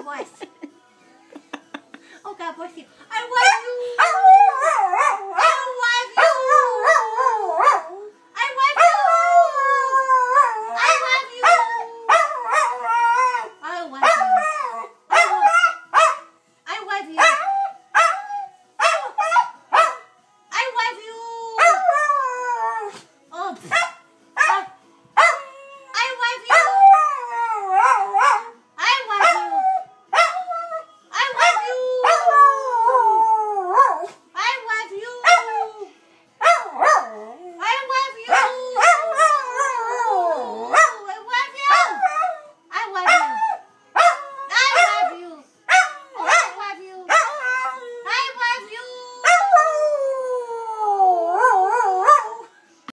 Oh, God bless. oh, God bless you. I was.